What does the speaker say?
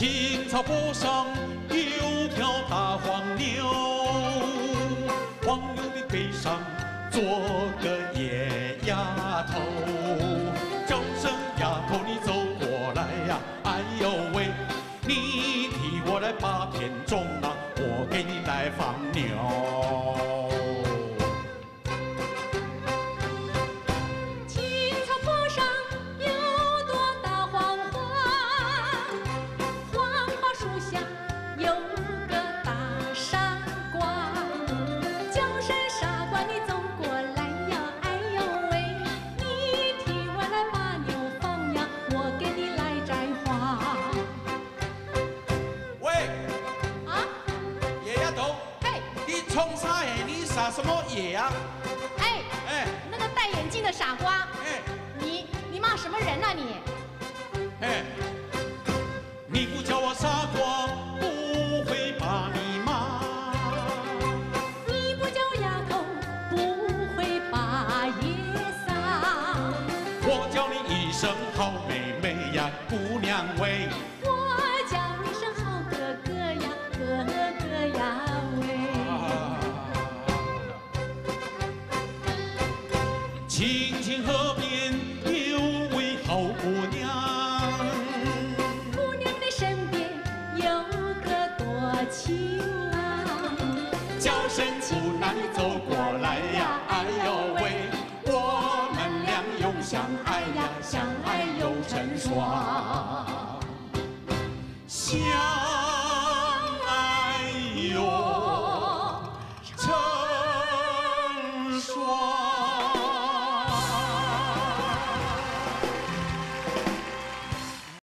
青草坡上有条大黄牛，黄牛的背上坐个野丫头，叫声丫头你走过来呀，哎呦喂，你替我来把田种啊，我给你来放牛。冲啥呀？你撒什么野呀、哎，声好妹妹呀，姑娘喂。我叫你声好哥哥呀，哥哥呀喂。青青河边有位好姑娘，姑娘的身边有个多情郎，叫声姑娘你走过 Yeah.